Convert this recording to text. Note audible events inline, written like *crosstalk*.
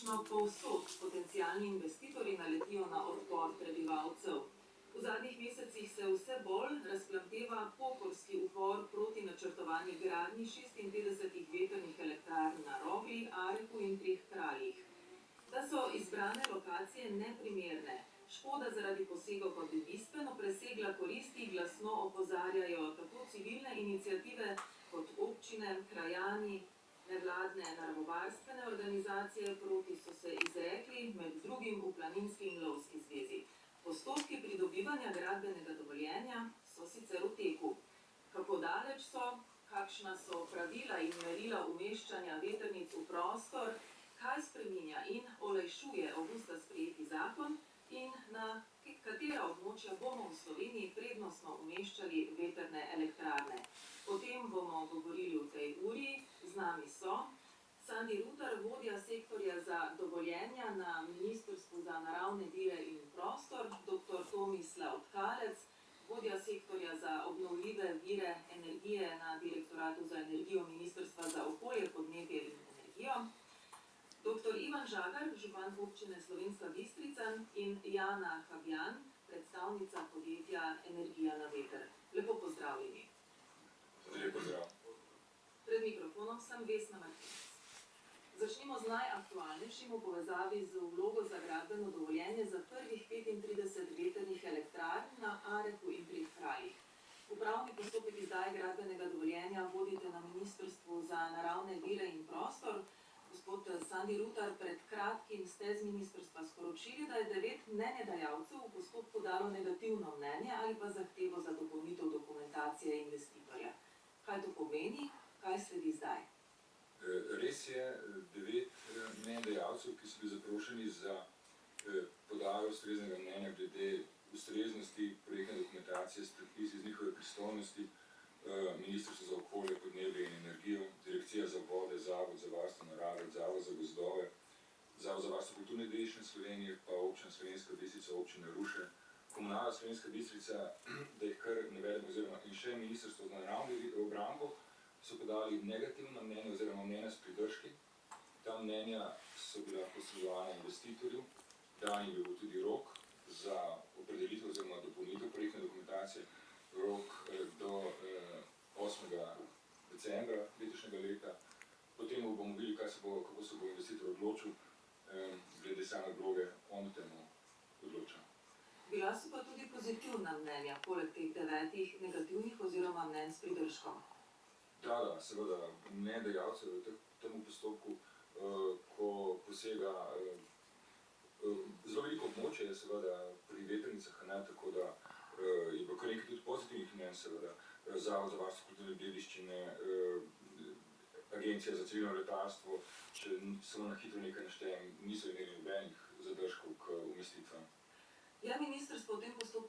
praktično povsod potencijalni investitorji naletijo na odpor prebivalcev. V zadnjih mesecih se vse bolj razplamteva pokorski upor proti načrtovani gradnji 56 vetrnih elektrarn na Rogli, Areku in Treh kraljih. Da so izbrane lokacije neprimerne, škoda zaradi posegov pa bi bistveno presegla koristi, glasno opozarjajo tako civilne iniciative kot občine, krajani, nevladne naravovarstvene organizacije proti so se izrekli, med drugim v Planinski in Lovski zvezi. Postopki pridobivanja gradbenega dovoljenja so sicer v teku. Kako daleč so, kakšna so pravila in merila umeščanja vetrnic v prostor, kaj spreminja in olajšuje avgusta sprejeti zakon in na katera območja bomo v Sloveniji prednostno umeščali vetrne elektrarne. O tem bomo govorili v tej uri. Nami so Sandi Rutar, vodja sektorja za dovoljenja na Ministrstvu za naravne vire in prostor, doktor Tomislav Tkalec, vodja sektorja za obnovljive vire energije na Direktoratu za energijo Ministrstva za okolje, podnebje in energijo, doktor Ivan Žagar, župan občine Slovenska Bistrica in Jana Habjan, predstavnica podjetja Energija na veter. Lepo pozdravljeni. Lep pozdrav. Pred mikrofonom sem Vesna Martinec. Začnimo z najaktualnejšim v povezavi z vlogo za gradbeno dovoljenje za prvih 35 vetrnih elektrarn na Areku in Treh krajih. Upravni postopek izdaje gradbenega dovoljenja vodite na Ministrstvu za naravne vire in prostor. Gospod Sandi Rutar, pred kratkim ste z ministrstva sporočili, da je devet mnenjedajalcev v postopku dalo negativno mnenje ali pa zahtevo za dopolnitev dokumentacije investitorja. Kaj to pomeni, kaj sledi zdaj? Eh, Res je, devet eh, mnenjedajalcev, ki so bili zaprošeni za eh, podajo ustreznega mnenja glede ustreznosti projektne dokumentacije s predpisi iz njihove pristojnosti, Ministrstvo za okolje, podnebje in energijo, Direkcija za vode, Zavod za varstvo narave, Zavod za gozdove, Zavod za varstvo kulturne dediščine Slovenije, pa Občina Slovenska Bistrica, Občina Ruše, Komunala Slovenska Bistrica, *clears throat* da jih kar navedem, oziroma in še Ministrstvo za so podali negativna mnenja oziroma mnenja s pridržki. Ta mnenja so bila posredovana investitorju, dan je bil tudi rok za opredelitev oziroma dopolnitev projektne dokumentacije, rok eh, do eh, osmega decembra letošnjega leta. Potem bomo videli, kaj se bo, kako se bo investitor odločil, eh, glede same vloge, on temu odloča. Bila so pa tudi pozitivna mnenja, poleg teh devetih negativnih oziroma mnenj s pridržkom. Da, da, seveda, mnenjedajalcev v te- temu postopku, eh, ko posega eh, eh, zelo veliko območje je seveda pri vetrnicah, ne, tako da je bilo kar nekaj tudi pozitivnih mnenj, seveda, Zavod za varstvo kulturne dediščine, Agencija za civilno letalstvo, če samo na hitro nekaj naštejem, niso imeli nobenih zadržkov k umestitvam. Je ministrstvo v tem postopku